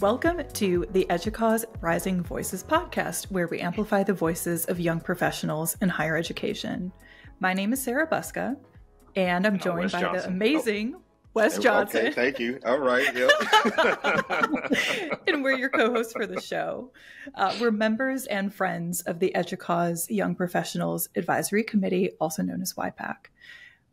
Welcome to the EDUCAUSE Rising Voices podcast, where we amplify the voices of young professionals in higher education. My name is Sarah Buszka, and I'm joined by Johnson. the amazing oh. Wes Johnson. Okay, thank you. All right. Yep. and we're your co-hosts for the show. Uh, we're members and friends of the EDUCAUSE Young Professionals Advisory Committee, also known as YPAC.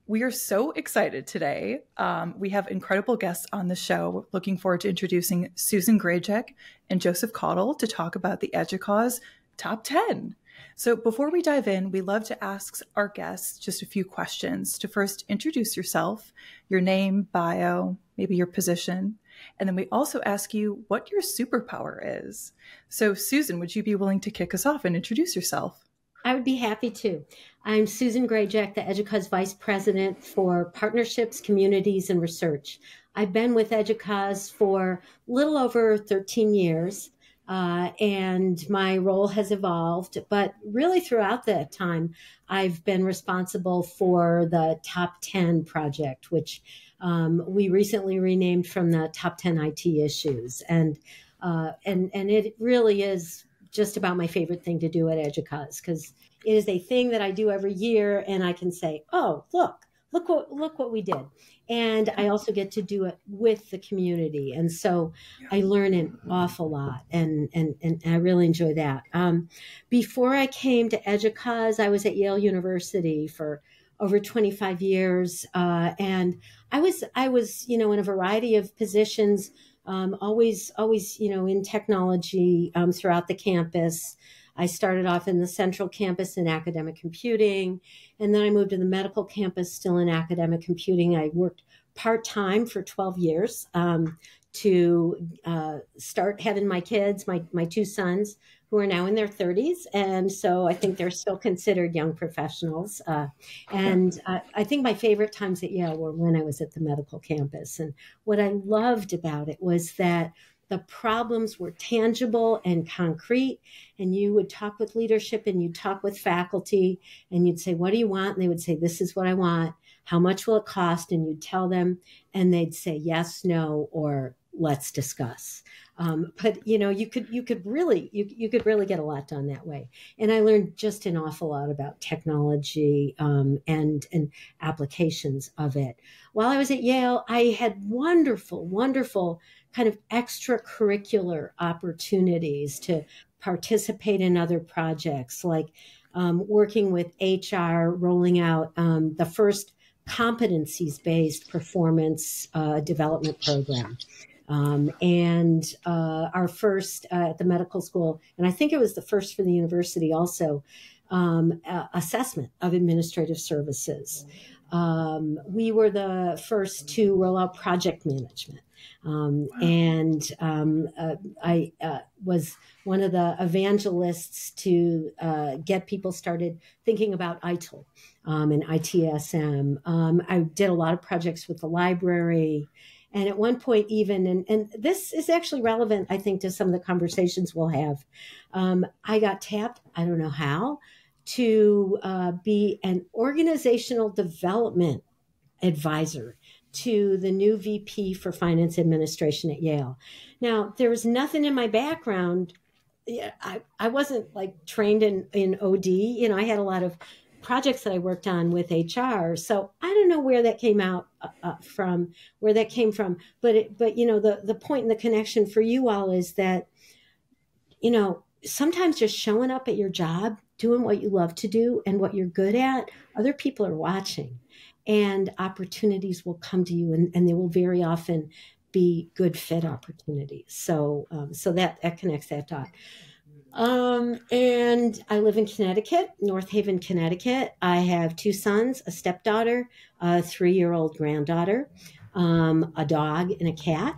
We are so excited today. Um, we have incredible guests on the show. Looking forward to introducing Susan Grajek and Joseph Caudle to talk about the EDUCAUSE Top 10. So before we dive in, we love to ask our guests just a few questions to first introduce yourself, your name, bio, maybe your position, and then we also ask you what your superpower is. So Susan, would you be willing to kick us off and introduce yourself? I would be happy to. I'm Susan Grajek, the EDUCAUSE Vice President for Partnerships, Communities, and Research. I've been with EDUCAUSE for a little over 13 years, uh, and my role has evolved. But really, throughout that time, I've been responsible for the Top 10 project, which um, we recently renamed from the Top 10 IT Issues. And, uh, and, and it really is just about my favorite thing to do at EDUCAUSE because it is a thing that I do every year, and I can say, "Oh, look, look what look what we did," and I also get to do it with the community, and so I learn an awful lot, and and and I really enjoy that. Um, before I came to EDUCAUSE, I was at Yale University for over 25 years, uh, and I was I was you know in a variety of positions um, always, always, you know, in technology um, throughout the campus. I started off in the central campus in academic computing, and then I moved to the medical campus, still in academic computing. I worked part time for 12 years um, to uh, start having my kids, my, my two sons, who are now in their 30s. And so I think they're still considered young professionals. Uh, and uh, I think my favorite times at Yale were when I was at the medical campus. And what I loved about it was that the problems were tangible and concrete. And you would talk with leadership and you'd talk with faculty and you'd say, What do you want? And they would say, This is what I want. How much will it cost? And you'd tell them, and they'd say yes, no, or let's discuss. Um, but you know, you could you could really you you could really get a lot done that way. And I learned just an awful lot about technology um, and and applications of it. While I was at Yale, I had wonderful, wonderful kind of extracurricular opportunities to participate in other projects, like um, working with HR, rolling out um, the first competencies based performance uh, development program. Um, and uh, our first uh, at the medical school, and I think it was the first for the university also, um, assessment of administrative services. Um, we were the first to roll out project management. Um, wow. And um, uh, I uh, was one of the evangelists to uh, get people started thinking about ITIL um, and ITSM. Um, I did a lot of projects with the library. And at one point, even, and, and this is actually relevant, I think, to some of the conversations we'll have. Um, I got tapped, I don't know how, to uh, be an organizational development advisor to the new VP for finance administration at Yale. Now, there was nothing in my background. I, I wasn't like trained in, in OD. You know, I had a lot of projects that I worked on with HR. So I don't know where that came out uh, uh, from, where that came from. But it, but you know, the the point and the connection for you all is that, you know, sometimes just showing up at your job, doing what you love to do and what you're good at, other people are watching, and opportunities will come to you, and, and they will very often be good fit opportunities. So um, so that that connects that dot. Um, and I live in Connecticut, North Haven, Connecticut. I have two sons, a stepdaughter, a three year old granddaughter, um, a dog, and a cat.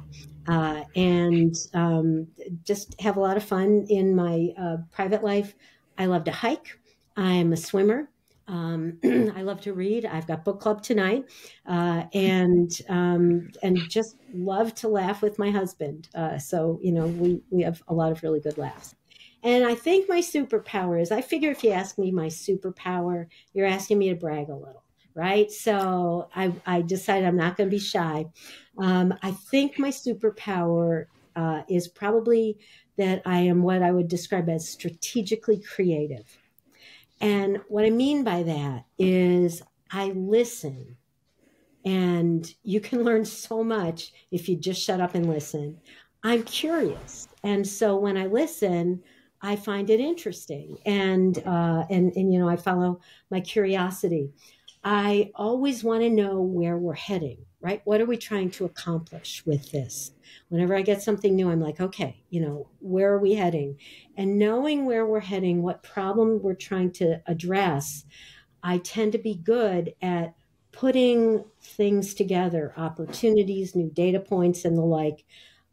Uh, and um, just have a lot of fun in my uh, private life. I love to hike. I'm a swimmer. Um, I love to read. I've got book club tonight, uh, and um, and just love to laugh with my husband. Uh, so you know, we we have a lot of really good laughs. And I think my superpower is I figure if you ask me my superpower, you're asking me to brag a little, right? So I, I decided I'm not going to be shy. Um, I think my superpower uh, is probably that I am what I would describe as strategically creative. And what I mean by that is I listen. And you can learn so much if you just shut up and listen. I'm curious. And so when I listen, I find it interesting. And, uh, and, and, you know, I follow my curiosity. I always want to know where we're heading, right? What are we trying to accomplish with this? Whenever I get something new, I'm like, okay, you know, where are we heading? And knowing where we're heading, what problem we're trying to address, I tend to be good at putting things together, opportunities, new data points, and the like,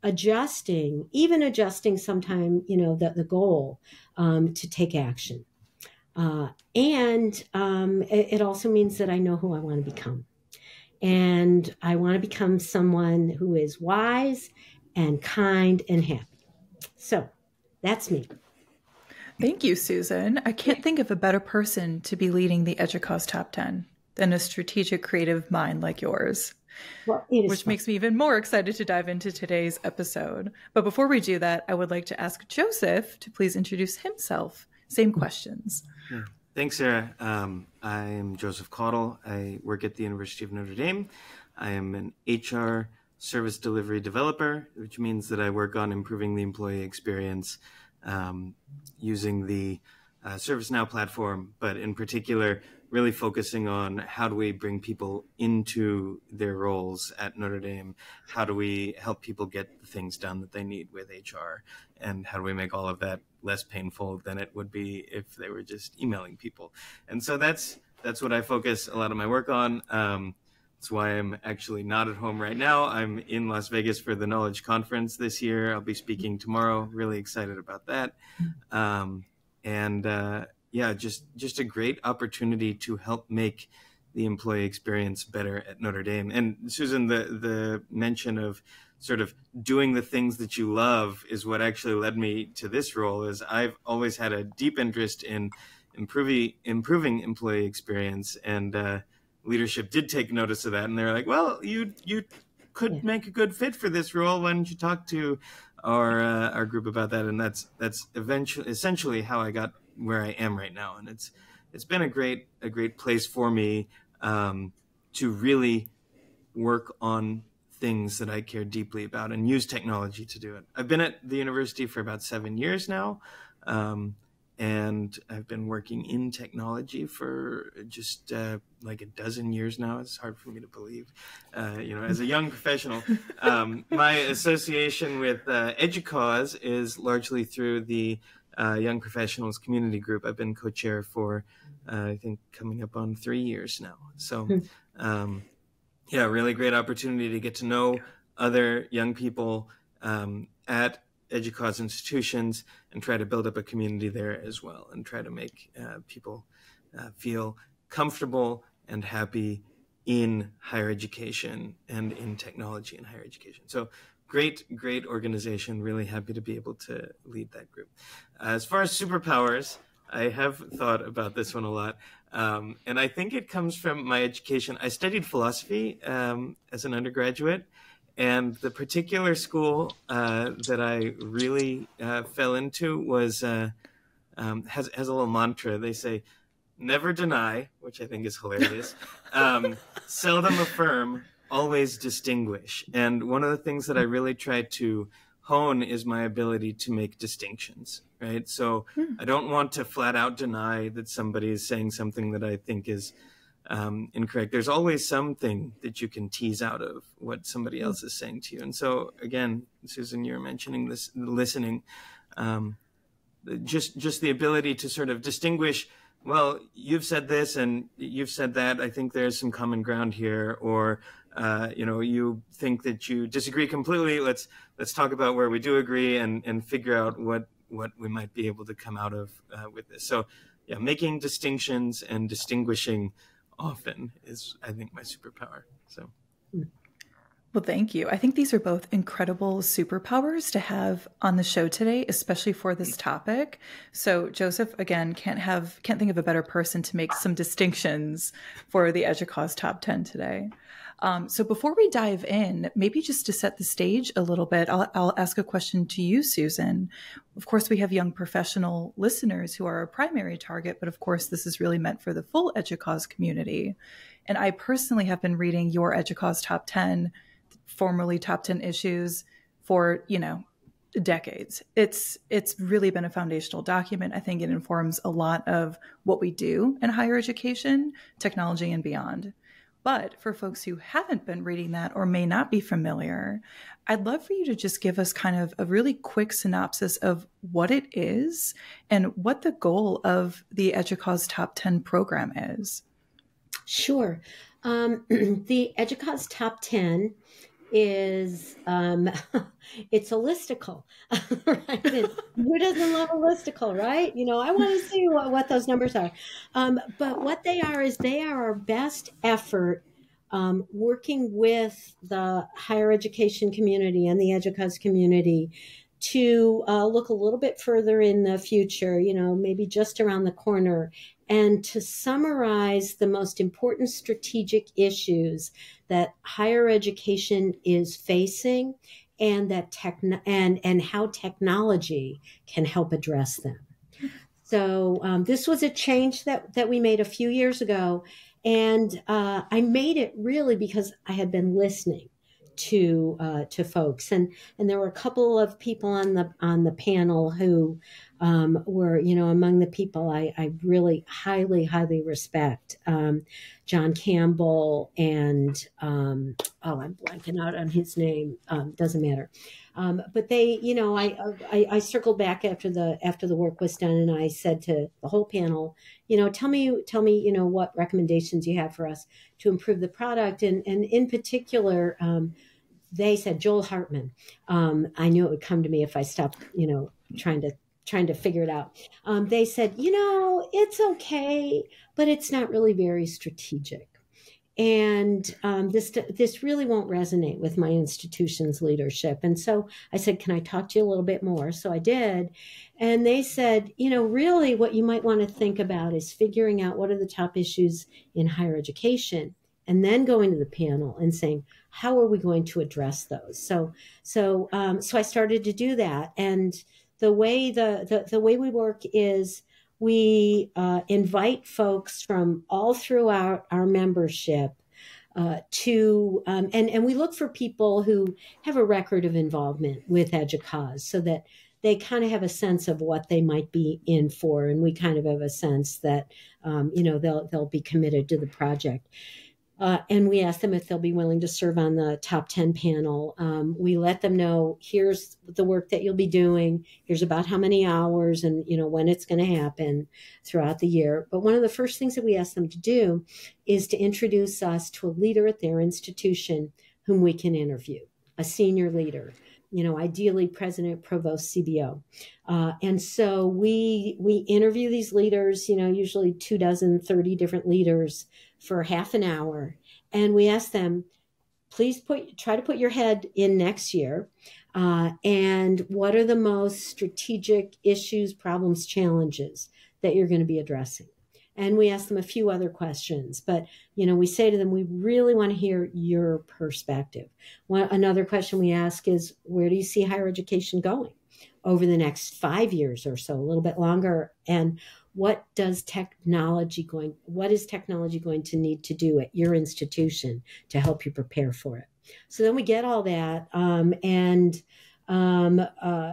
adjusting, even adjusting sometime, you know, the, the goal um, to take action. Uh, and um, it, it also means that I know who I want to become. And I want to become someone who is wise and kind and happy. So that's me. Thank you, Susan. I can't think of a better person to be leading the EDUCAUSE Top 10 than a strategic creative mind like yours. Well, which fun. makes me even more excited to dive into today's episode. But before we do that, I would like to ask Joseph to please introduce himself. Same hmm. questions. Yeah. Thanks, Sarah. Um, I'm Joseph Caudle. I work at the University of Notre Dame. I am an HR service delivery developer, which means that I work on improving the employee experience um, using the uh, ServiceNow platform, but in particular, really focusing on how do we bring people into their roles at Notre Dame? How do we help people get the things done that they need with HR? And how do we make all of that less painful than it would be if they were just emailing people? And so that's that's what I focus a lot of my work on. Um, that's why I'm actually not at home right now. I'm in Las Vegas for the Knowledge Conference this year. I'll be speaking tomorrow. Really excited about that. Um, and uh, yeah, just just a great opportunity to help make the employee experience better at Notre Dame. And Susan, the the mention of sort of doing the things that you love is what actually led me to this role. Is I've always had a deep interest in improving improving employee experience, and uh, leadership did take notice of that, and they're like, "Well, you you could make a good fit for this role. Why don't you talk to our uh, our group about that?" And that's that's eventually essentially how I got where I am right now, and it's it's been a great a great place for me um, to really work on things that I care deeply about and use technology to do it. I've been at the university for about seven years now. Um, and I've been working in technology for just uh, like a dozen years now. It's hard for me to believe. Uh, you know, as a young professional, um, my association with uh, EDUCAUSE is largely through the uh, Young Professionals Community Group. I've been co-chair for, uh, I think, coming up on three years now. So, um, yeah, really great opportunity to get to know other young people um, at EDUCAUSE institutions and try to build up a community there as well and try to make uh, people uh, feel comfortable and happy in higher education and in technology in higher education. So great, great organization. Really happy to be able to lead that group. As far as superpowers, I have thought about this one a lot. Um, and I think it comes from my education. I studied philosophy um, as an undergraduate. And the particular school uh, that I really uh, fell into was uh, um, has has a little mantra. They say, "Never deny," which I think is hilarious. Um, seldom affirm, always distinguish. And one of the things that I really try to hone is my ability to make distinctions, right? So hmm. I don't want to flat out deny that somebody is saying something that I think is um, incorrect. There's always something that you can tease out of what somebody else is saying to you. And so again, Susan, you're mentioning this listening, um, just just the ability to sort of distinguish well, you've said this and you've said that. I think there's some common ground here, or uh, you know, you think that you disagree completely. Let's let's talk about where we do agree and and figure out what what we might be able to come out of uh, with this. So, yeah, making distinctions and distinguishing often is, I think, my superpower. So. Well, thank you. I think these are both incredible superpowers to have on the show today, especially for this topic. So, Joseph, again, can't have can't think of a better person to make some distinctions for the EDUCAUSE top ten today. Um, so before we dive in, maybe just to set the stage a little bit, I'll, I'll, ask a question to you, Susan. Of course, we have young professional listeners who are our primary target, but of course, this is really meant for the full EDUCAUSE community. And I personally have been reading your EDUCAUSE top 10, formerly top 10 issues for, you know, decades. It's it's really been a foundational document. I think it informs a lot of what we do in higher education, technology and beyond. But for folks who haven't been reading that or may not be familiar, I'd love for you to just give us kind of a really quick synopsis of what it is and what the goal of the EDUCAUSE Top 10 program is. Sure. Um, the EDUCAUSE Top 10 is um, it's a listicle. right? who doesn't love a listicle, right? You know, I want to see what, what those numbers are. Um, but what they are is they are our best effort um, working with the higher education community and the EDUCAUSE community to uh, look a little bit further in the future, you know, maybe just around the corner, and to summarize the most important strategic issues that higher education is facing and that tech and and how technology can help address them. So um, this was a change that that we made a few years ago, and uh, I made it really because I had been listening to uh, to folks, and and there were a couple of people on the on the panel who um, were you know among the people I, I really highly highly respect. Um, John Campbell and um, oh I'm blanking out on his name. Um, doesn't matter. Um, but they, you know, I, I, I circled back after the after the work was done, and I said to the whole panel, you know, tell me tell me, you know, what recommendations you have for us to improve the product, and and in particular, um, they said Joel Hartman. Um, I knew it would come to me if I stopped, you know, trying to trying to figure it out. Um, they said, you know, it's okay, but it's not really very strategic. And um, this this really won't resonate with my institution's leadership. And so I said, "Can I talk to you a little bit more?" So I did, and they said, "You know, really, what you might want to think about is figuring out what are the top issues in higher education, and then going to the panel and saying, how are we going to address those? So, so, um, so I started to do that, and the way the the, the way we work is we uh, invite folks from all throughout our membership uh, to um, and and we look for people who have a record of involvement with EDUCAUSE so that they kind of have a sense of what they might be in for, and we kind of have a sense that um, you know they'll they'll be committed to the project. Uh, and we ask them if they'll be willing to serve on the top 10 panel. Um, we let them know here's the work that you'll be doing, here's about how many hours and you know when it's going to happen throughout the year. But one of the first things that we ask them to do is to introduce us to a leader at their institution whom we can interview, a senior leader you know, ideally president, provost, CBO. Uh, and so we we interview these leaders, you know, usually two dozen, 30 different leaders for half an hour. And we ask them, please put try to put your head in next year. Uh, and what are the most strategic issues, problems, challenges that you're going to be addressing? And we ask them a few other questions. But you know we say to them we really want to hear your perspective. One, another question we ask is where do you see higher education going over the next five years or so a little bit longer? And what does technology going what is technology going to need to do at your institution to help you prepare for it? So then we get all that um, and um, uh,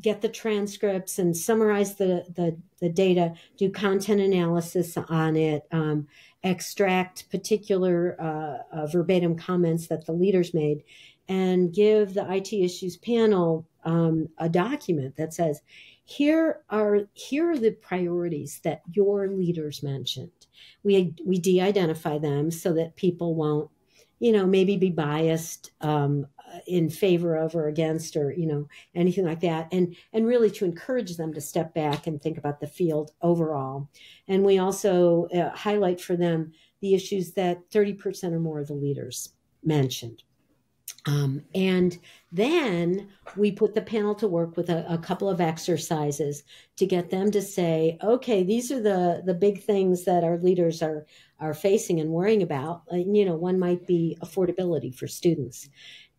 get the transcripts and summarize the, the, the data, do content analysis on it, um, extract particular uh, uh, verbatim comments that the leaders made, and give the IT issues panel um, a document that says, here are here are the priorities that your leaders mentioned. We we de-identify them so that people won't, you know, maybe be biased um, in favor of or against or you know anything like that. And and really to encourage them to step back and think about the field overall. And we also uh, highlight for them the issues that 30% or more of the leaders mentioned. Um, and then we put the panel to work with a, a, couple of exercises to get them to say, okay, these are the the big things that our leaders are are facing and worrying about. Uh, you know, one might be affordability for students,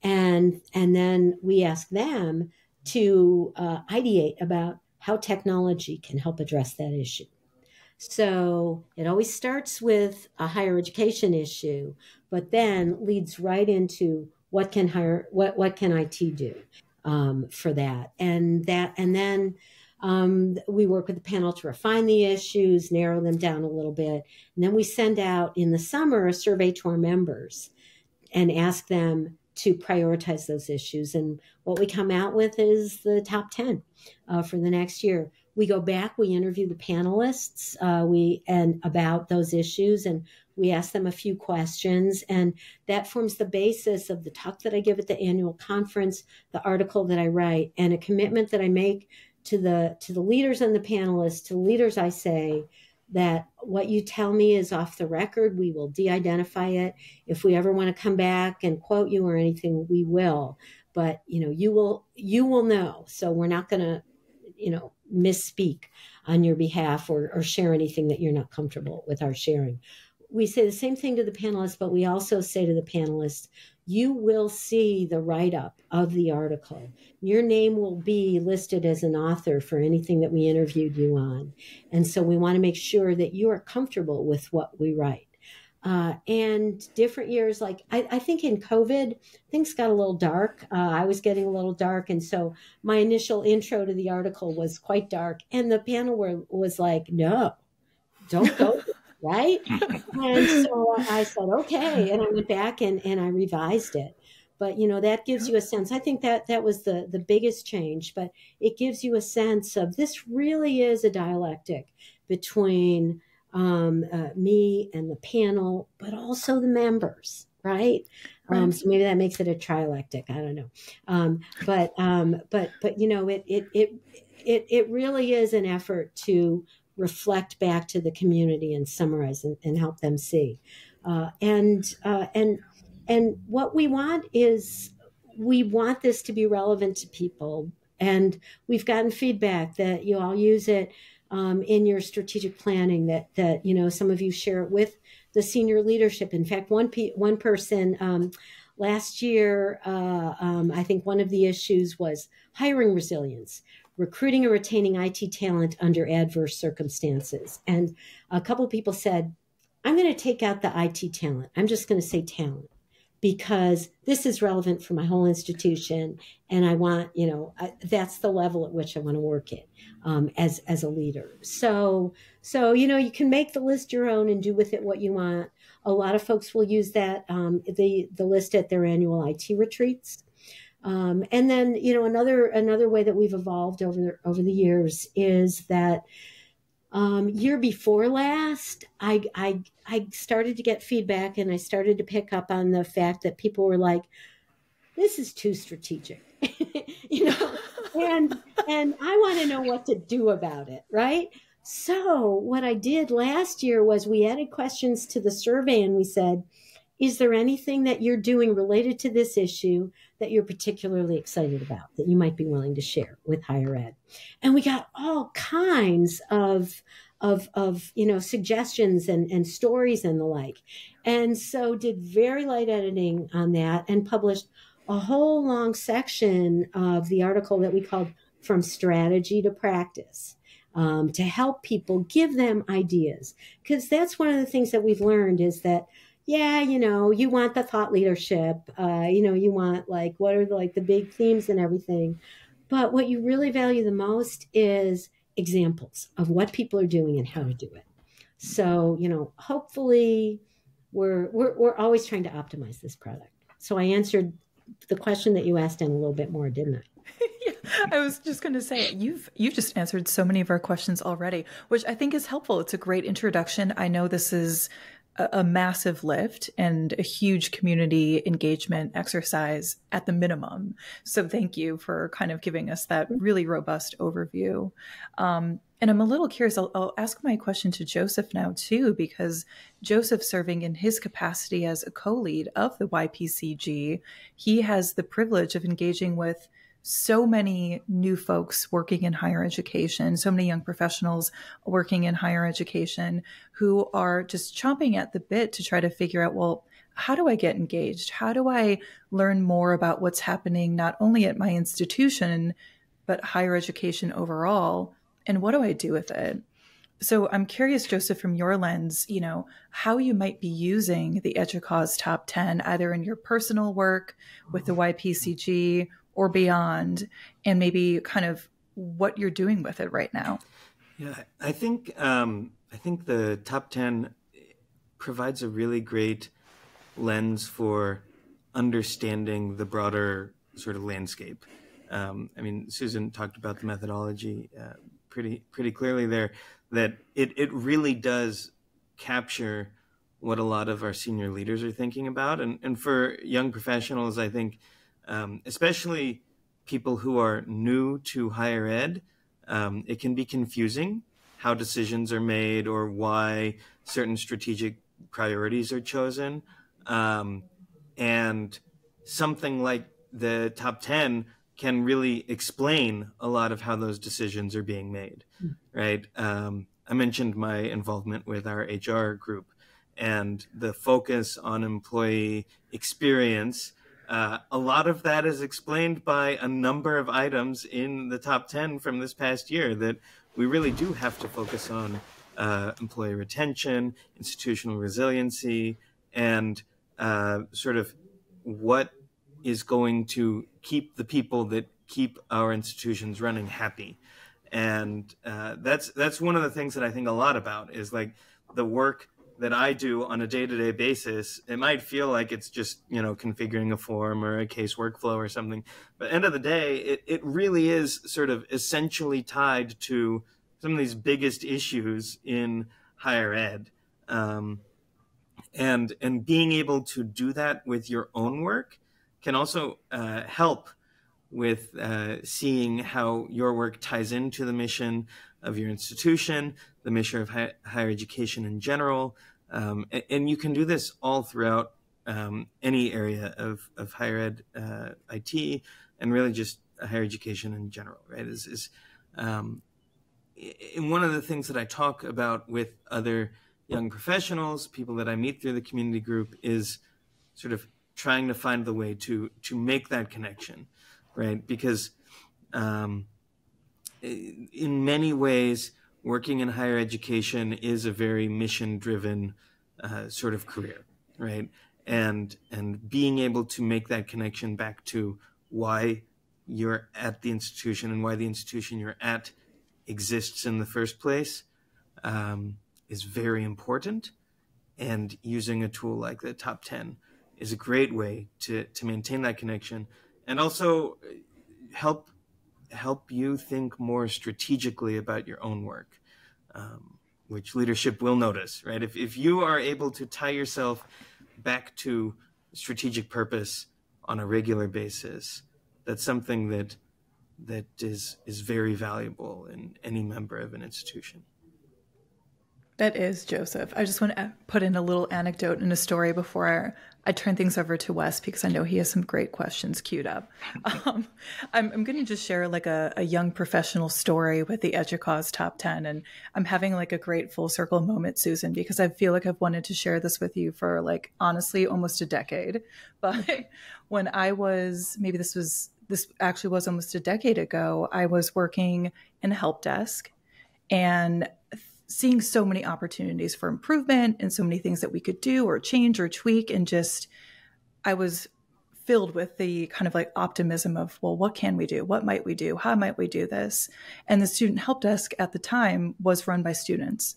and and then we ask them to uh, ideate about how technology can help address that issue. So it always starts with a higher education issue, but then leads right into what can higher what what can IT do um, for that, and that and then um, we work with the panel to refine the issues, narrow them down a little bit, and then we send out in the summer a survey to our members and ask them to prioritize those issues. And what we come out with is the top 10 uh, for the next year we go back we interview the panelists uh, we and about those issues and we ask them a few questions and that forms the basis of the talk that i give at the annual conference the article that i write and a commitment that i make to the to the leaders and the panelists to leaders i say that what you tell me is off the record we will de-identify it. If we ever want to come back and quote you or anything we will. But you know you will you will know. So we're not going to you know misspeak on your behalf or, or share anything that you're not comfortable with our sharing. We say the same thing to the panelists, but we also say to the panelists, you will see the write up of the article. Your name will be listed as an author for anything that we interviewed you on. And so we want to make sure that you are comfortable with what we write. Uh, and different years, like I, I, think in COVID, things got a little dark. Uh, I was getting a little dark. And so my initial intro to the article was quite dark. And the panel were, was like, no, don't go. right. and so I said, okay. And I went back and, and I revised it. But, you know, that gives you a sense. I think that that was the, the biggest change, but it gives you a sense of this really is a dialectic between um, uh, me and the panel, but also the members, right? Um, so maybe that makes it a trilectic. I don't know, um, but um, but but you know, it it it it it really is an effort to reflect back to the community and summarize and, and help them see, uh, and uh, and and what we want is we want this to be relevant to people. And we've gotten feedback that you all use it um, in your strategic planning that that you know some of you share it with the senior leadership. In fact, one pe- one person um, last year, uh, um, I think one of the issues was hiring resilience, recruiting and retaining IT talent under adverse circumstances. And a couple of people said, "I'm going to take out the IT talent. I'm just going to say talent." because this is relevant for my whole institution and i want you know I, that's the level at which i want to work it um, as as a leader so so you know you can make the list your own and do with it what you want a lot of folks will use that um, the the list at their annual it retreats um, and then you know another another way that we've evolved over over the years is that um, year before last, I, I I started to get feedback, and I started to pick up on the fact that people were like, "This is too strategic," you know, and and I want to know what to do about it, right? So what I did last year was we added questions to the survey, and we said, "Is there anything that you're doing related to this issue that you're particularly excited about that you might be willing to share with higher ed. And we got all kinds of of of you know suggestions and and stories and the like. And so did very light editing on that and published a whole long section of the article that we called from strategy to practice. Um, to help people give them ideas because that's one of the things that we've learned is that yeah, you know, you want the thought leadership, uh, you know, you want like what are the, like the big themes and everything. But what you really value the most is examples of what people are doing and how to do it. So, you know, hopefully we're we're we're always trying to optimize this product. So I answered the question that you asked in a little bit more, didn't I? I was just going to say you've you've just answered so many of our questions already, which I think is helpful. It's a great introduction. I know this is a, massive lift and a huge community engagement exercise at the minimum. So thank you for kind of giving us that really robust overview. Um, And I'm a little curious. I'll, I'll, ask my question to Joseph now, too, because Joseph, serving in his capacity as a co lead of the YPCG, he has the privilege of engaging with so many new folks working in higher education, so many young professionals working in higher education who are just chomping at the bit to try to figure out, well, how do I get engaged? How do I learn more about what's happening not only at my institution, but higher education overall? And what do I do with it? So I'm curious, Joseph, from your lens, you know, how you might be using the EDUCAUSE top 10, either in your personal work with the YPCG or beyond, and maybe kind of what you're doing with it right now. Yeah, I think um, I think the top ten provides a really great lens for understanding the broader sort of landscape. Um, I mean, Susan talked about the methodology uh, pretty pretty clearly there. That it it really does capture what a lot of our senior leaders are thinking about, and and for young professionals, I think um, especially people who are new to higher ed, um, it can be confusing how decisions are made or why certain strategic priorities are chosen. Um, and something like the top 10 can really explain a lot of how those decisions are being made, mm. right? Um, I mentioned my involvement with our HR group and the focus on employee experience uh, a lot of that is explained by a number of items in the top 10 from this past year that we really do have to focus on uh, employee retention, institutional resiliency, and uh, sort of what is going to keep the people that keep our institutions running happy. And uh, that's that's one of the things that I think a lot about is like the work that I do on a day-to-day basis, it might feel like it's just, you know, configuring a form or a case workflow or something. But end of the day, it, it really is sort of essentially tied to some of these biggest issues in higher ed. Um, and and being able to do that with your own work can also uh, help with uh, seeing how your work ties into the mission of your institution, the mission of hi- higher education in general, um, and, and, you can do this all throughout um, any area of, of higher ed, uh, IT, and really just higher education in general, right? Is, is um, and one of the things that I talk about with other young professionals, people that I meet through the community group, is sort of trying to find the way to to make that connection, right? Because um, in many ways, working in higher education is a very mission driven uh, sort of career, right? And and being able to make that connection back to why you're at the institution and why the institution you're at exists in the first place um, is very important. And using a tool like the top 10 is a great way to, to maintain that connection and also help help you think more strategically about your own work, um, which leadership will notice, right? If, if you are able to tie yourself back to strategic purpose on a regular basis, that's something that that is is very valuable in any member of an institution. That is Joseph. I just want to put in a little anecdote and a story before I, I turn things over to Wes because I know he has some great questions queued up. Um, I'm, I'm going to just share like a, a, young professional story with the EDUCAUSE top 10. And I'm having like a great full circle moment, Susan, because I feel like I've wanted to share this with you for like honestly almost a decade. But when I was, maybe this was, this actually was almost a decade ago, I was working in a help desk and seeing so many opportunities for improvement and so many things that we could do or change or tweak and just i was filled with the kind of like optimism of well what can we do? What might we do? How might we do this? And the student help desk at the time was run by students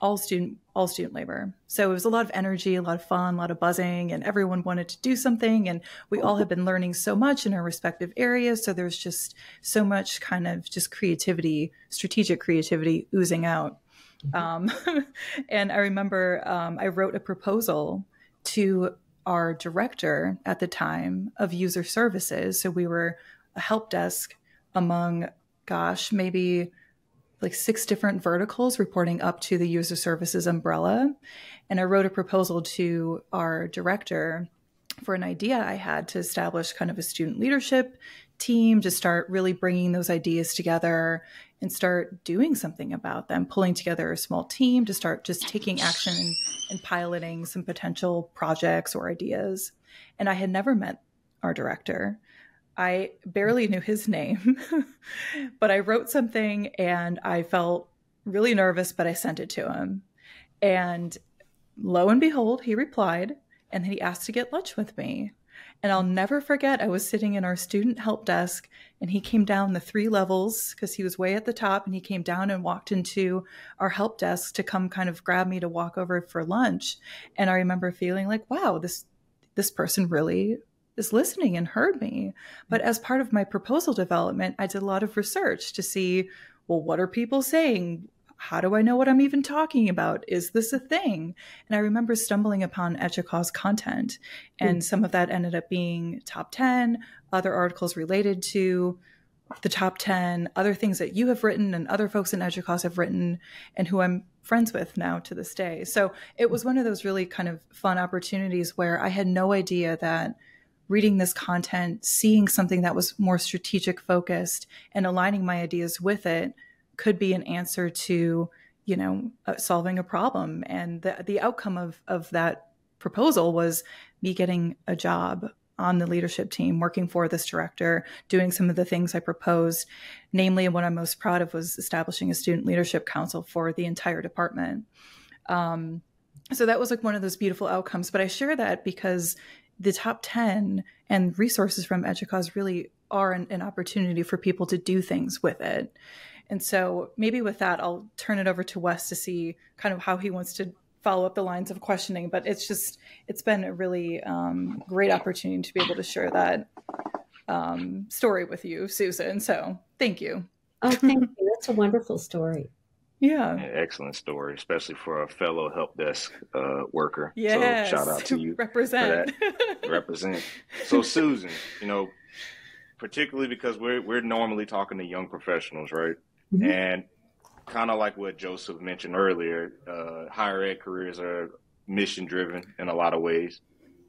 all student all student labor. So it was a lot of energy a lot of fun a lot of buzzing and everyone wanted to do something and we all have been learning so much in our respective areas. So there's just so much kind of just creativity strategic creativity oozing out um, and I remember um, I wrote a proposal to our director at the time of user services. So we were a help desk among, gosh, maybe like six different verticals reporting up to the user services umbrella. And I wrote a proposal to our director for an idea I had to establish kind of a student leadership team to start really bringing those ideas together and start doing something about them, pulling together a small team to start just taking action and, and piloting some potential projects or ideas. And I had never met our director. I barely knew his name, but I wrote something and I felt really nervous, but I sent it to him. And lo and behold, he replied and he asked to get lunch with me. And I'll never forget, I was sitting in our student help desk and he came down the three levels because he was way at the top and he came down and walked into our help desk to come kind of grab me to walk over for lunch. And I remember feeling like, wow, this this person really is listening and heard me. But as part of my proposal development, I did a lot of research to see, well, what are people saying? How do I know what I'm even talking about? Is this a thing? And I remember stumbling upon EDUCAUSE content, and mm. some of that ended up being top 10, other articles related to the top 10, other things that you have written and other folks in EDUCAUSE have written, and who I'm friends with now to this day. So it was one of those really kind of fun opportunities where I had no idea that reading this content, seeing something that was more strategic focused and aligning my ideas with it could be an answer to, you know, uh, solving a problem. And the, the outcome of, of that proposal was me getting a job on the leadership team, working for this director, doing some of the things I proposed. Namely, what I'm most proud of was establishing a student leadership council for the entire department. Um, so that was like one of those beautiful outcomes. But I share that because the top 10 and resources from EDUCAUSE really are an, an, opportunity for people to do things with it. And so maybe with that, I'll turn it over to Wes to see kind of how he wants to follow up the lines of questioning. But it's just, it's been a really um, great opportunity to be able to share that um, story with you, Susan. So thank you. Oh, thank you. That's a wonderful story. Yeah. excellent story, especially for a fellow help desk uh, worker. Yes. So shout out to you. Represent. Represent. So Susan, you know, particularly because we're we're normally talking to young professionals, right? Mm-hmm. And kind of like what Joseph mentioned earlier, uh, higher ed careers are mission driven in a lot of ways.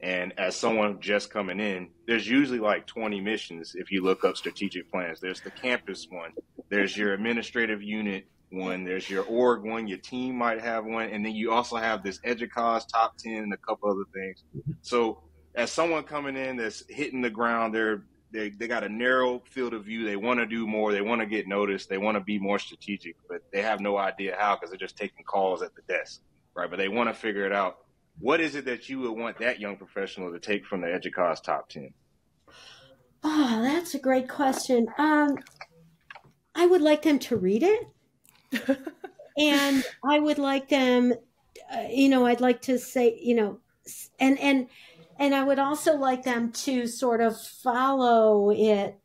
And as someone just coming in, there's usually like 20 missions if you look up strategic plans. There's the campus one, there's your administrative unit one. There's your org one. Your team might have one, and then you also have this EDUCAUSE top ten and a couple other things. So as someone coming in that's hitting the ground, they're they they got a narrow field of view. They want to do more. They want to get noticed. They want to be more strategic, but they have no idea how because they're just taking calls at the desk, right? But they want to figure it out. What is it that you would want that young professional to take from the EDUCAUSE top ten? Oh, that's a great question. Um, I would like them to read it and I would like them, uh, you know, I'd like to say, you know, and and and I would also like them to sort of follow it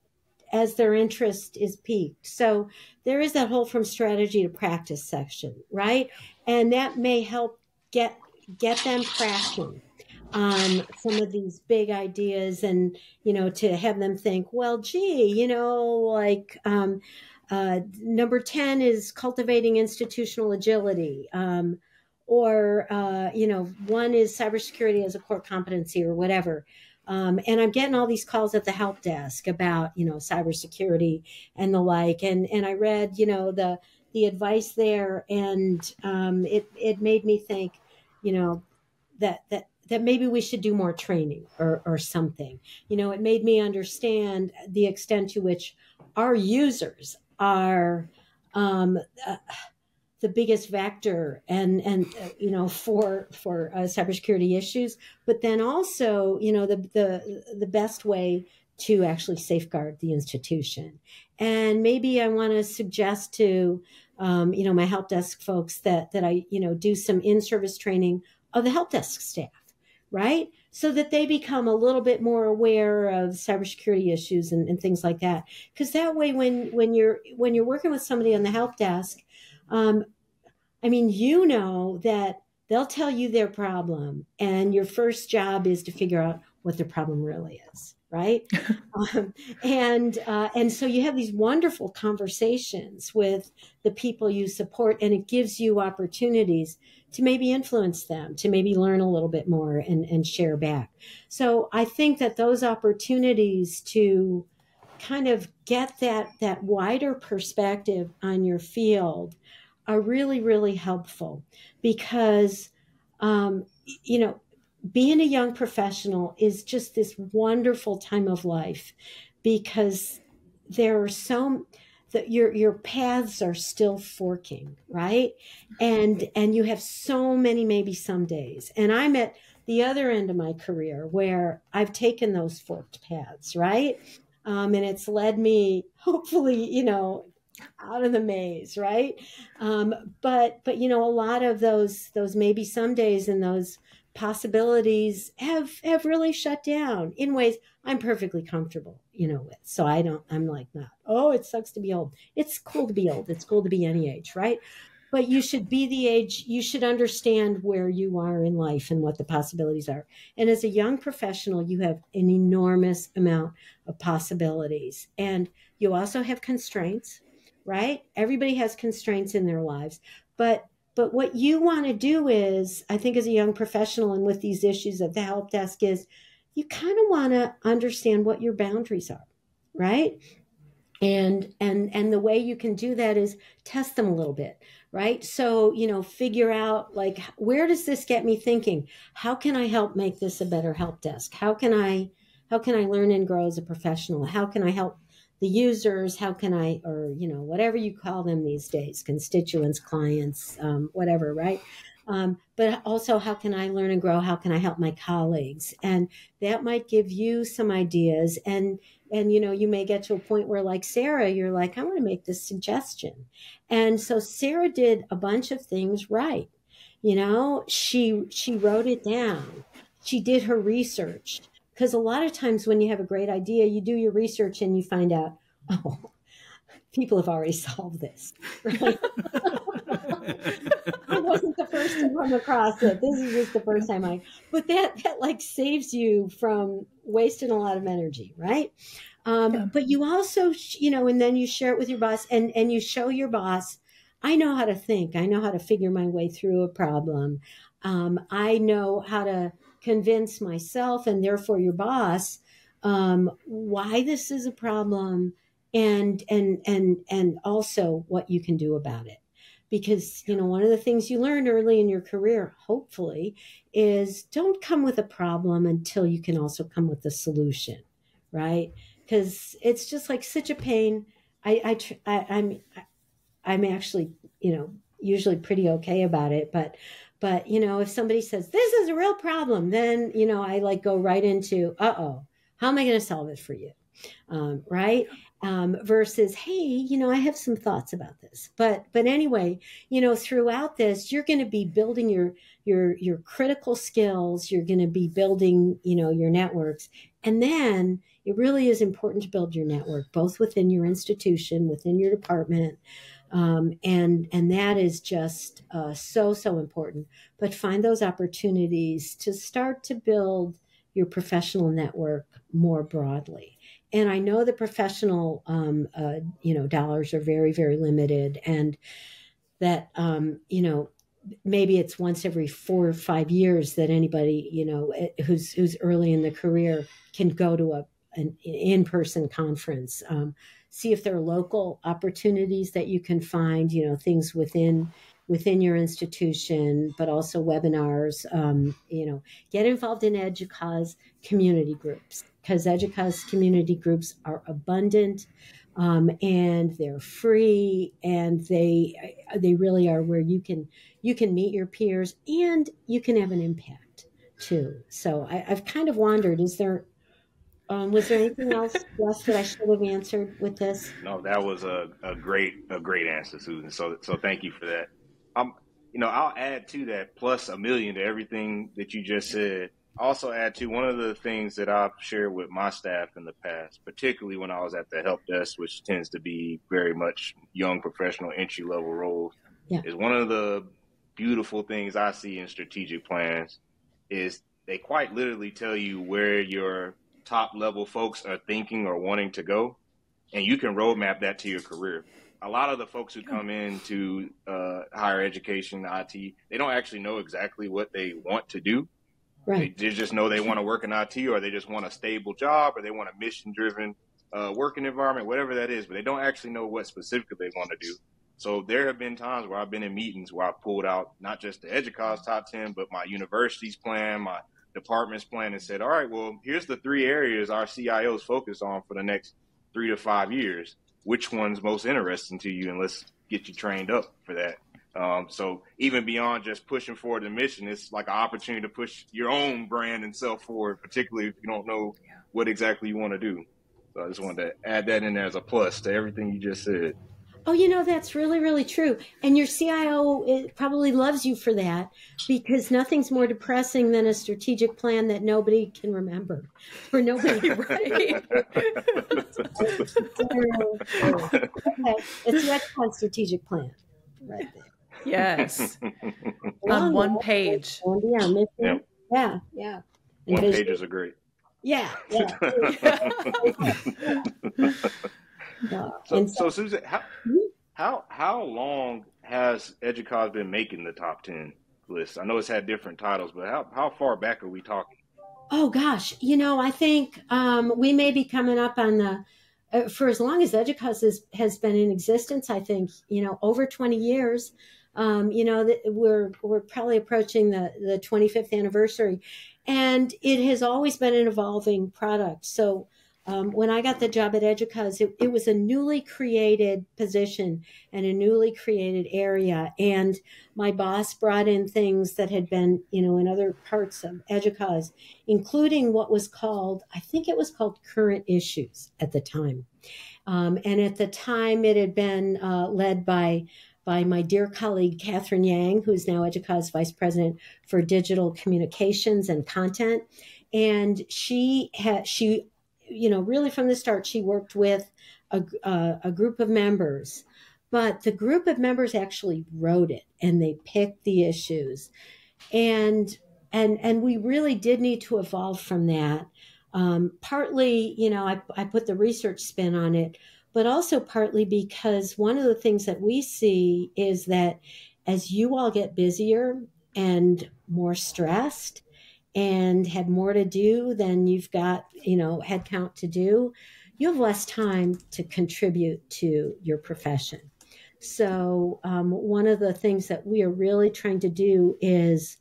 as their interest is piqued. So there is that whole from strategy to practice section, right? And that may help get get them cracking on some of these big ideas and you know to have them think well gee you know like um, uh, number 10 is cultivating institutional agility. Um, or, uh, you know, one is cybersecurity as a core competency or whatever. Um, and I'm getting all these calls at the help desk about, you know, cybersecurity and the like. And, and I read, you know, the, the advice there and um, it, it made me think, you know, that, that, that maybe we should do more training or, or something. You know, it made me understand the extent to which our users are um, uh, the biggest vector and and uh, you know for for uh, cybersecurity issues, but then also you know the the the best way to actually safeguard the institution. And maybe I want to suggest to um, you know my help desk folks that that I you know do some in service training of the help desk staff, right? so that they become a little bit more aware of cybersecurity issues and, and things like that. Because that way, when when you're when you're working with somebody on the help desk, um, I mean, you know that they'll tell you their problem, and your first job is to figure out what their problem really is right? Um, and uh, and so you have these wonderful conversations with the people you support and it gives you opportunities to maybe influence them to maybe learn a little bit more and, and share back. So i think that those opportunities to kind of get that that wider perspective on your field are really really helpful because um, you know being a young professional is just this wonderful time of life because there are so that your your paths are still forking right? And and you have so many maybe some days. And i'm at the other end of my career where i've taken those forked paths right? Um, and it's led me hopefully you know out of the maze right um, but but you know a lot of those those maybe some days and those possibilities have have really shut down in ways I'm perfectly comfortable, you know, with. So I don't I'm like not, oh, it sucks to be old. It's cool to be old. It's cool to be any age, right? But you should be the age, you should understand where you are in life and what the possibilities are. And as a young professional, you have an enormous amount of possibilities. And you also have constraints, right? Everybody has constraints in their lives, but but what you want to do is, I think, as a young professional and with these issues at the help desk, is you kind of want to understand what your boundaries are, right? And and and the way you can do that is test them a little bit, right? So you know, figure out like where does this get me thinking? How can I help make this a better help desk? How can I how can I learn and grow as a professional? How can I help the users how can i or you know whatever you call them these days constituents clients um, whatever right? Um, but also how can i learn and grow? How can i help my colleagues? And that might give you some ideas. And and you know you may get to a point where like sarah you're like i want to make this suggestion. And so sarah did a bunch of things right. You know she she wrote it down. She did her research because a lot of times when you have a great idea, you do your research and you find out, oh, people have already solved this. Right? I wasn't the first to come across it. This is just the first time I. But that that like saves you from wasting a lot of energy, right? Um, yeah. But you also, you know, and then you share it with your boss, and and you show your boss, I know how to think. I know how to figure my way through a problem. Um, I know how to convince myself and therefore your boss um, why this is a problem and and and and also what you can do about it. Because you know one of the things you learn early in your career hopefully is don't come with a problem until you can also come with a solution right? Because it's just like such a pain. I i, I i'm i'm actually you know usually pretty okay about it but but, you know, if somebody says, this is a real problem, then, you know, I like go right into, uh oh, how am I going to solve it for you? Um, right? Um, versus, hey, you know, I have some thoughts about this. But, but anyway, you know, throughout this, you're going to be building your, your, your critical skills. You're going to be building, you know, your networks. And then it really is important to build your network, both within your institution, within your department, um, and and that is just uh, so so important. But find those opportunities to start to build your professional network more broadly. And I know the professional, um, uh, you know, dollars are very very limited, and that um, you know maybe it's once every four or five years that anybody you know eh, who's who's early in the career can go to a an in-person conference um, see if there are local opportunities that you can find, you know, things within within your institution, but also webinars. Um, you know, get involved in EDUCAUSE community groups because EDUCAUSE community groups are abundant um, and they're free and they they really are where you can you can meet your peers and you can have an impact too. So I, I've kind of wondered: is there um, was there anything else, Wes, that I should have answered with this? No, that was a, a great a great answer, Susan. So so thank you for that. Um, you know, I'll add to that plus a million to everything that you just said. Also add to one of the things that I've shared with my staff in the past, particularly when I was at the help desk, which tends to be very much young professional entry level roles, yeah. is one of the beautiful things I see in strategic plans is they quite literally tell you where your top level folks are thinking or wanting to go, and you can roadmap that to your career. A lot of the folks who come into uh, higher education, IT, they don't actually know exactly what they want to do. Right. They just know they want to work in IT, or they just want a stable job, or they want a mission driven uh, working environment, whatever that is. But they don't actually know what specifically they want to do. So there have been times where I've been in meetings where I pulled out not just the EDUCAUSE top 10, but my university's plan, my department's plan, and said, all right, well, here's the three areas our CIOs focus on for the next three to five years. Which one's most interesting to you? And let's get you trained up for that. Um, so even beyond just pushing forward the mission, it's like an opportunity to push your own brand and self forward, particularly if you don't know what exactly you want to do. So I just wanted to add that in there as a plus to everything you just said. Oh, you know, that's really, really true. And your CIO probably loves you for that because nothing's more depressing than a strategic plan that nobody can remember or nobody, right? okay. It's that kind strategic plan right there. Yes. On one page. Yeah, yeah, yeah. yeah. One pages are great. Yeah, yeah. So, so, Susan, how, hmm? how how long has EDUCAUSE been making the top ten list? I know it's had different titles, but how how far back are we talking? Oh gosh, you know, I think um, we may be coming up on the uh, for as long as EDUCAUSE has, has been in existence. I think you know over twenty years. Um, you know, we're we're probably approaching the the 25th anniversary, and it has always been an evolving product. So um, when I got the job at EDUCAUSE, it, it, was a newly created position and a newly created area. And my boss brought in things that had been, you know, in other parts of EDUCAUSE, including what was called, I think it was called current issues at the time. Um, and at the time, it had been uh, led by by my dear colleague Catherine Yang, who's now EDUCAUSE Vice President for Digital Communications and Content and she had she you know, really from the start, she worked with a, a, a group of members, but the group of members actually wrote it and they picked the issues, and and and we really did need to evolve from that. Um, partly, you know, I, I put the research spin on it, but also partly because one of the things that we see is that as you all get busier and more stressed, and have more to do than you've got, you know, headcount to do, you have less time to contribute to your profession. So, um, one of the things that we are really trying to do is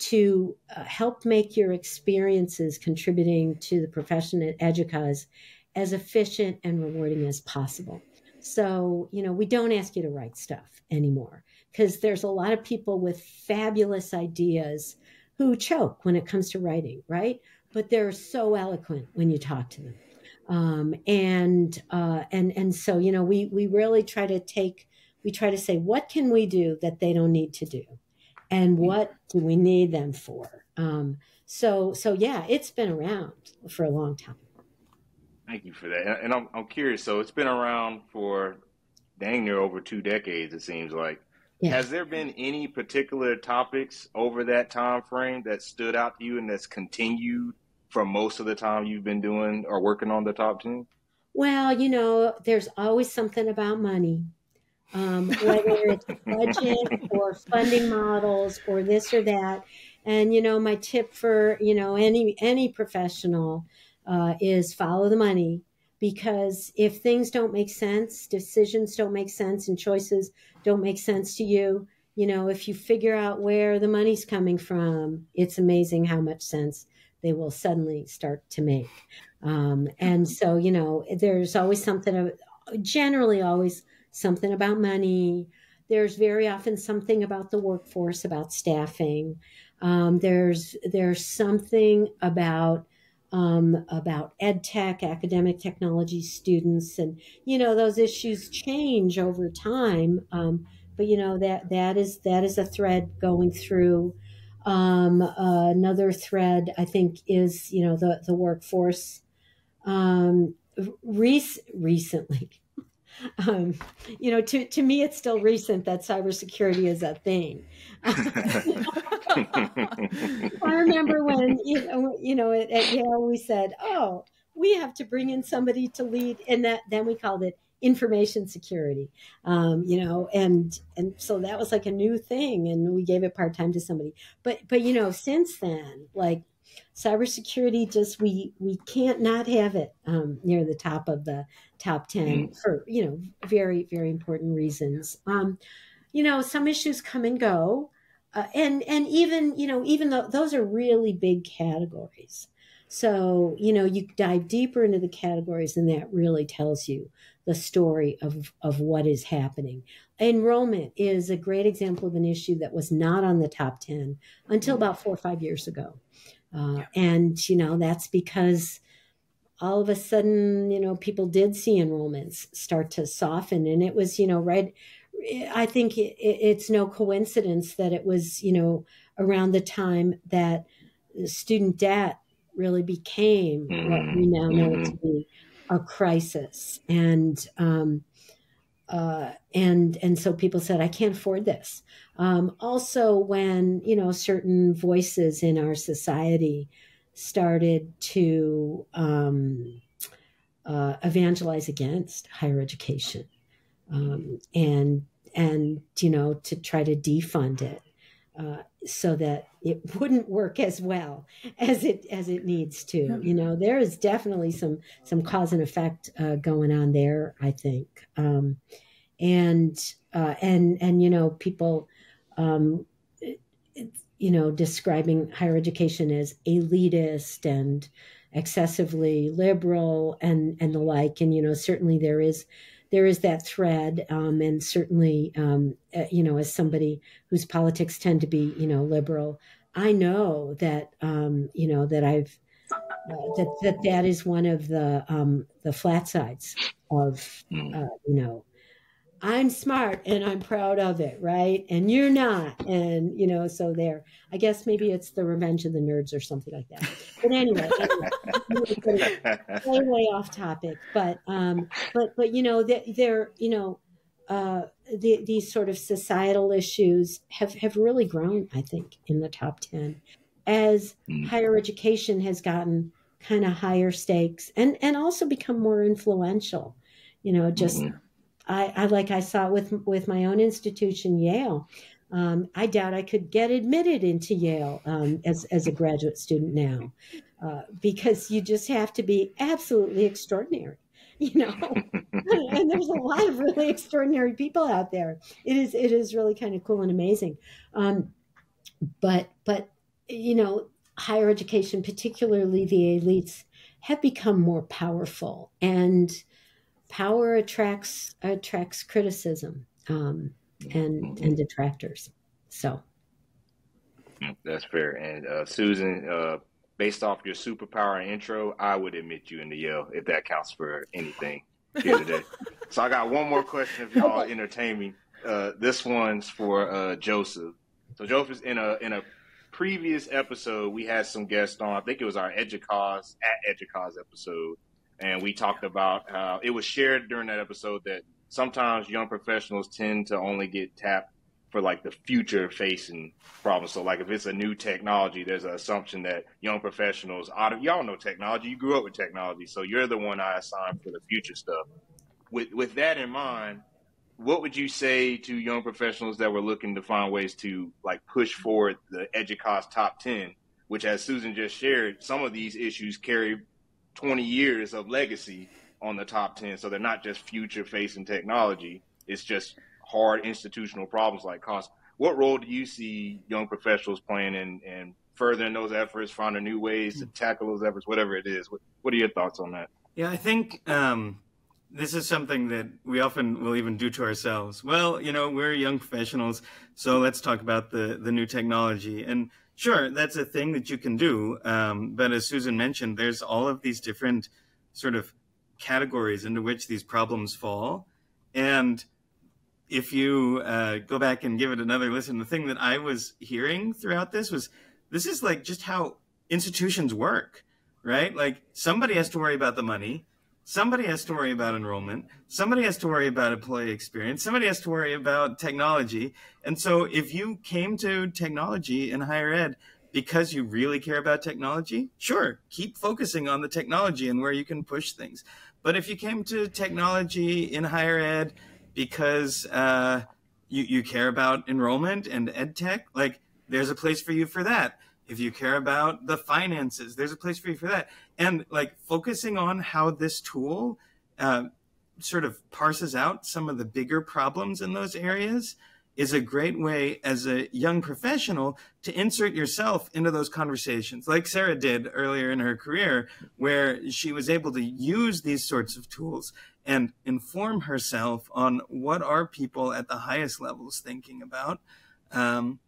to uh, help make your experiences contributing to the profession at EDUCAUSE as efficient and rewarding as possible. So, you know, we don't ask you to write stuff anymore because there's a lot of people with fabulous ideas who choke when it comes to writing, right? But they're so eloquent when you talk to them. Um, and uh, and and so you know we we really try to take we try to say what can we do that they don't need to do, and what do we need them for? Um, so so yeah, it's been around for a long time. Thank you for that. And I'm I'm curious. So it's been around for dang near over two decades. It seems like. Yeah. Has there been any particular topics over that time frame that stood out to you and that's continued for most of the time you've been doing or working on the top 10? Well, you know, there's always something about money. Um, whether it's budget or funding models or this or that. And you know, my tip for you know any any professional uh, is follow the money because if things don't make sense, decisions don't make sense, and choices don't make sense to you, you know, if you figure out where the money's coming from, it's amazing how much sense they will suddenly start to make. Um, and so, you know, there's always something, generally, always something about money. There's very often something about the workforce, about staffing. Um, there's there's something about um, about ed tech, academic technology students, and you know those issues change over time. Um, but you know that that is that is a thread going through. Um, uh, another thread I think is you know the the workforce. Um, rec- recently, Um, you know, to, to me, it's still recent that cybersecurity is a thing. I remember when, you know, you know at, at Yale, we said, oh, we have to bring in somebody to lead. And that then we called it information security um, you know and and so that was like a new thing and we gave it part-time to somebody but but you know since then like cybersecurity just we we can't not have it um, near the top of the top 10 mm. for you know very very important reasons um, you know some issues come and go uh, and and even you know even though those are really big categories so you know you dive deeper into the categories and that really tells you the story of of what is happening enrollment is a great example of an issue that was not on the top 10 until mm. about four or five years ago uh, yeah. And, you know, that's because all of a sudden, you know, people did see enrollments start to soften. And it was, you know, right. I think it, it's no coincidence that it was, you know, around the time that student debt really became mm-hmm. what we now know mm-hmm. to be a crisis. And, um, uh, and and so people said, I can't afford this. Um, also, when you know certain voices in our society started to um, uh, evangelize against higher education, um, and and you know to try to defund it uh, so that it wouldn't work as well as it as it needs to. You know, there is definitely some some cause and effect uh, going on there. I think, um, and uh, and and you know, people, um, you know, describing higher education as elitist and excessively liberal and and the like. And you know, certainly there is there is that thread, um, and certainly, um, uh, you know, as somebody whose politics tend to be, you know, liberal, I know that, um, you know, that I've uh, that that that is one of the um, the flat sides of, hmm. uh, you know, I'm smart and I'm proud of it, right? And you're not, and you know, so there. I guess maybe it's the Revenge of the Nerds or something like that. But anyway, anyway way way off topic. But um, but but you know, they're you know, uh, the, these sort of societal issues have have really grown. I think in the top ten as mm. higher education has gotten kind of higher stakes and and also become more influential. You know, just. Mm I, I like I saw with with my own institution, Yale. Um, I doubt I could get admitted into Yale um, as as a graduate student now, uh, because you just have to be absolutely extraordinary, you know. and there's a lot of really extraordinary people out there. It is it is really kind of cool and amazing, um, but but you know, higher education, particularly the elites, have become more powerful and power attracts attracts criticism um, and mm-hmm. and detractors. So that's fair. And uh, Susan, uh, based off your superpower intro, I would admit you into Yale if that counts for anything here today. so I got one more question if y'all entertain me. Uh, this one's for uh, Joseph. So Joseph, in a in a previous episode, we had some guests on. I think it was our Educause at Educause episode and we talked about it was shared during that episode that sometimes young professionals tend to only get tapped for like the future facing problems. So like if it's a new technology, there's an assumption that young professionals out of y'all know technology, you grew up with technology, so you're the one I assign for the future stuff. With with that in mind, what would you say to young professionals that were looking to find ways to like push forward the EDUCAUSE top ten, which as Susan just shared, some of these issues carry 20 years of legacy on the top 10. So they're not just future facing technology, it's just hard institutional problems like cost. What role do you see young professionals playing in, in furthering those efforts, finding new ways to tackle those efforts, whatever it is? What, what are your thoughts on that? Yeah, I think um, this is something that we often will even do to ourselves. Well, you know, we're young professionals, so let's talk about the, the new technology. And Sure, that's a thing that you can do. Um, but as Susan mentioned, there's all of these different sort of categories into which these problems fall. And if you uh, go back and give it another listen, the thing that I was hearing throughout this was this is like just how institutions work, right? Like somebody has to worry about the money, somebody has to worry about enrollment. Somebody has to worry about employee experience. Somebody has to worry about technology. And so if you came to technology in higher ed because you really care about technology sure keep focusing on the technology and where you can push things. But if you came to technology in higher ed because uh, you, you care about enrollment and ed tech like there's a place for you for that if you care about the finances, there's a place for you for that. And like focusing on how this tool uh, sort of parses out some of the bigger problems in those areas is a great way as a young professional to insert yourself into those conversations, like Sarah did earlier in her career, where she was able to use these sorts of tools and inform herself on what are people at the highest levels thinking about. Um,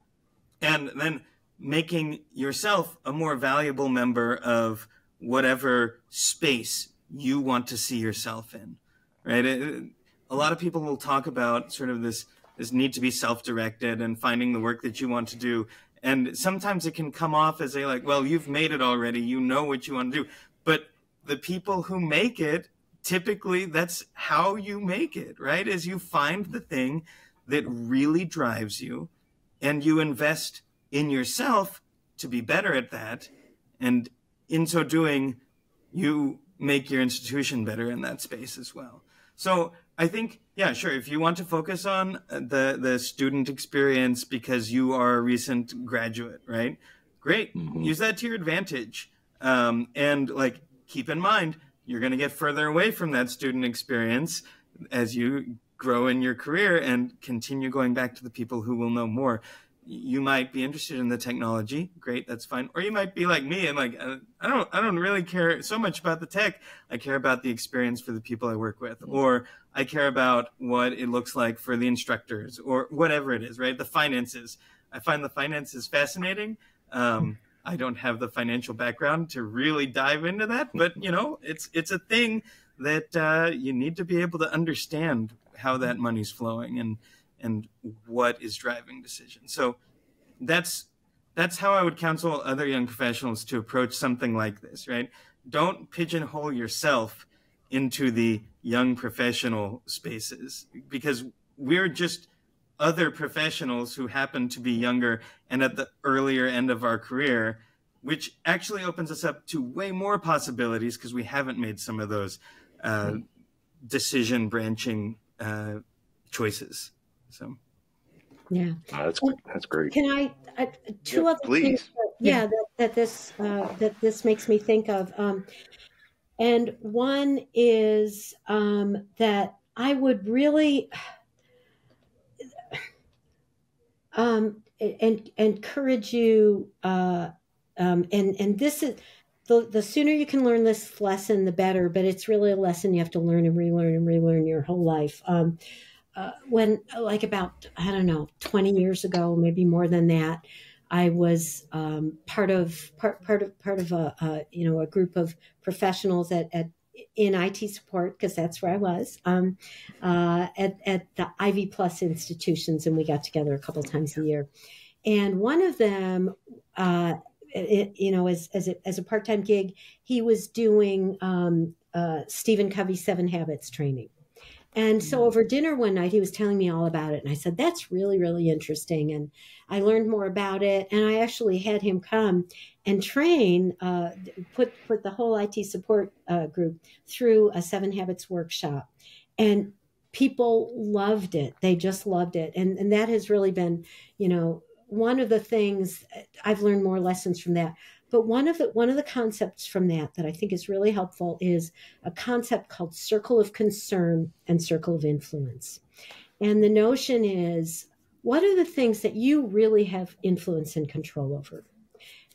and then making yourself a more valuable member of whatever space you want to see yourself in, right? It, a lot of people will talk about sort of this this need to be self-directed and finding the work that you want to do, and sometimes it can come off as a like, well, you've made it already, you know what you want to do, but the people who make it typically that's how you make it, right? Is you find the thing that really drives you and you invest in yourself to be better at that. And in so doing, you make your institution better in that space as well. So I think, yeah, sure. If you want to focus on the, the student experience because you are a recent graduate, right? Great. Mm-hmm. Use that to your advantage. Um, and like, keep in mind, you're going to get further away from that student experience as you grow in your career and continue going back to the people who will know more you might be interested in the technology great that's fine. Or you might be like me and like uh, i don't i don't really care so much about the tech. I care about the experience for the people i work with. Or i care about what it looks like for the instructors or whatever it is right? The finances. I find the finances fascinating. Um, i don't have the financial background to really dive into that but you know it's it's a thing that uh, you need to be able to understand how that money's flowing and and what is driving decisions. So that's that's how I would counsel other young professionals to approach something like this, right? Don't pigeonhole yourself into the young professional spaces because we're just other professionals who happen to be younger and at the earlier end of our career, which actually opens us up to way more possibilities because we haven't made some of those uh, decision branching uh, choices. So, yeah, oh, that's that's great. Can I uh, two yeah, other please. things? That, yeah, yeah. That, that, this uh, that this makes me think of, um, and one is um, that I would really um, and, encourage you, uh, um, and and this is the, the sooner you can learn this lesson, the better. But it's really a lesson you have to learn and relearn and relearn your whole life. Um, uh, when like about I don't know 20 years ago, maybe more than that, I was um, part of part part of part of a, you know a group of professionals at, at in IT support because that's where I was um, uh, at at the Ivy Plus institutions, and we got together a couple times a year. And one of them, uh, it, you know, as as a, as a part time gig, he was doing um, uh, Stephen Covey Seven Habits training. And so mm. over dinner one night, he was telling me all about it. And I said, that's really, really interesting. And I learned more about it. And I actually had him come and train, uh, put, put the whole IT support uh, group through a Seven Habits workshop. And people loved it. They just loved it. And, and that has really been, you know, one of the things I've learned more lessons from that. But one of the one of the concepts from that that I think is really helpful is a concept called circle of concern and circle of influence. And the notion is what are the things that you really have influence and control over?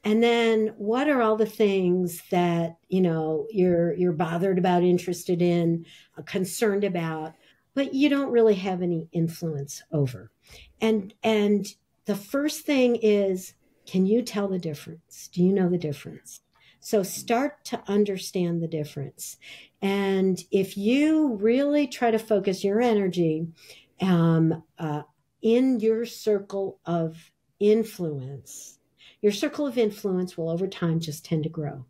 And then what are all the things that, you know, you're you're bothered about, interested in, uh, concerned about, but you don't really have any influence over. And and the first thing is can you tell the difference? Do you know the difference? So start to understand the difference. And if you really try to focus your energy um, uh, in your circle of influence, your circle of influence will over time just tend to grow.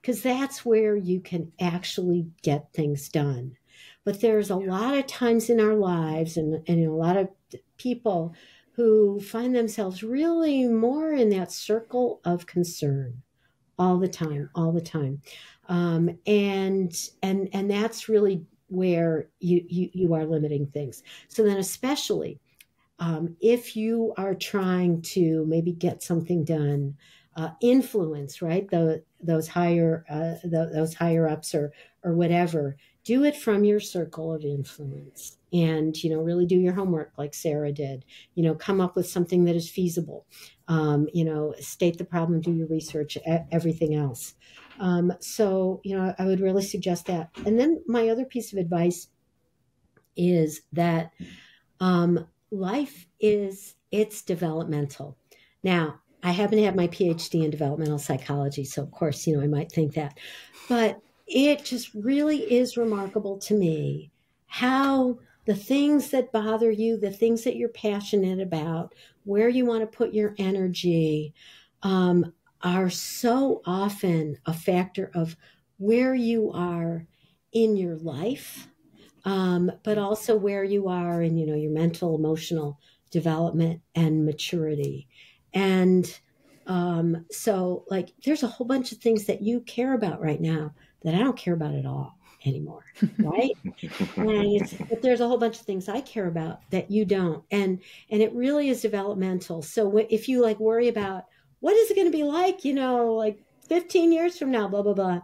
because that's where you can actually get things done. But there's a lot of times in our lives and, and a lot of people who find themselves really more in that circle of concern all the time, all the time. Um, and and and that's really where you, you you are limiting things. So then especially um, if you are trying to maybe get something done, uh, influence right the, those higher uh, the, those higher ups or or whatever, do it from your circle of influence and you know really do your homework like sarah did. You know come up with something that is feasible. Um, you know state the problem do your research everything else. Um, so you know i would really suggest that. And then my other piece of advice is that um, life is it's developmental. Now i happen to have my phd in developmental psychology so of course you know i might think that. But it just really is remarkable to me how the things that bother you, the things that you're passionate about, where you want to put your energy, um, are so often a factor of where you are in your life, um, but also where you are in you know your mental, emotional development and maturity, and um, so like there's a whole bunch of things that you care about right now that I don't care about at all anymore, right? but there's a whole bunch of things I care about that you don't, and and it really is developmental. So if you like worry about what is it going to be like, you know, like 15 years from now, blah blah blah,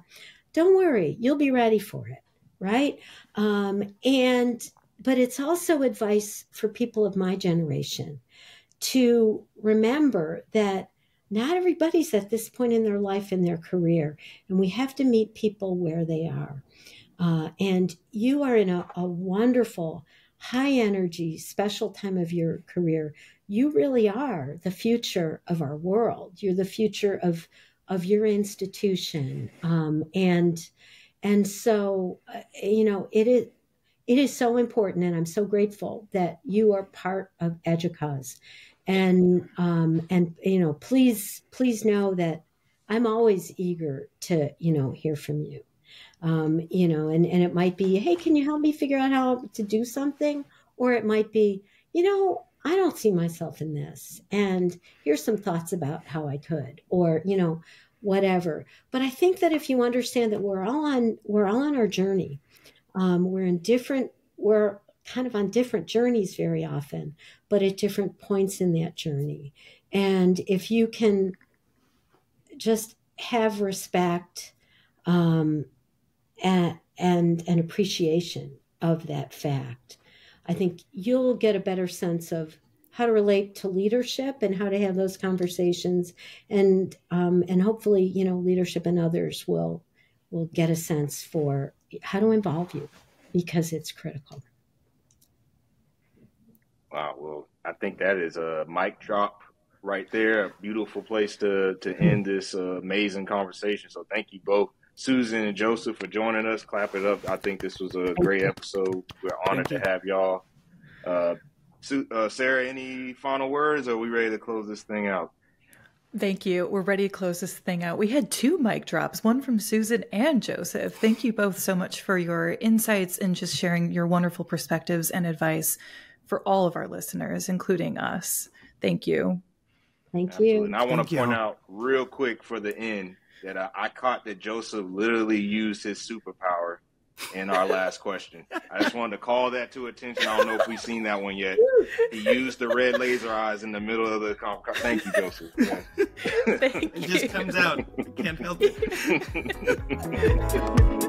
don't worry, you'll be ready for it, right? Um, and but it's also advice for people of my generation to remember that not everybody's at this point in their life in their career and we have to meet people where they are. Uh, and you are in a, a wonderful high energy special time of your career. You really are the future of our world. You're the future of of your institution. Um, and and so uh, you know it is it is so important and i'm so grateful that you are part of educause and um, and you know please please know that i'm always eager to you know hear from you. Um, you know and and it might be hey can you help me figure out how to do something? Or it might be you know i don't see myself in this and here's some thoughts about how i could or you know whatever. But i think that if you understand that we're all on we're all on our journey um, we're in different we're kind of on different journeys very often, but at different points in that journey. And if you can just have respect um, and, and an appreciation of that fact, I think you'll get a better sense of how to relate to leadership and how to have those conversations, and um, and hopefully, you know, leadership and others will will get a sense for how to involve you because it's critical. Wow. Well, I think that is a mic drop right there. A beautiful place to to end this uh, amazing conversation. So thank you both, Susan and Joseph, for joining us. Clap it up. I think this was a great episode. We're honored to have y'all. Uh, uh, Sarah, any final words? Or are we ready to close this thing out? Thank you. We're ready to close this thing out. We had two mic drops, one from Susan and Joseph. Thank you both so much for your insights and just sharing your wonderful perspectives and advice for all of our listeners, including us. Thank you. Thank Absolutely. you. And I want to point out real quick for the end that I, I caught that Joseph literally used his superpower in our last question. I just wanted to call that to attention. I don't know if we've seen that one yet. He used the red laser eyes in the middle of the. Thank you, Joseph. Yeah. Thank it you. just comes out. I Can't help it.